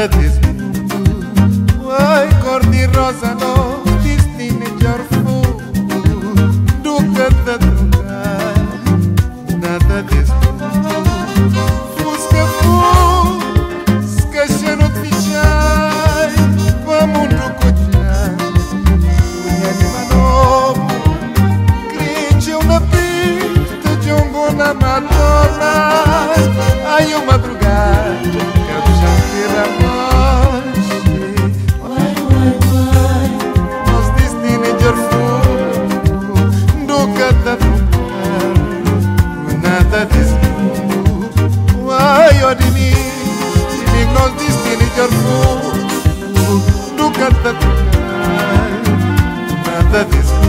that is io di me Big this till fool Look at that Not that is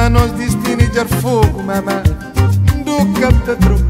ma non distini già fuoco, mamma, ducca te troppo.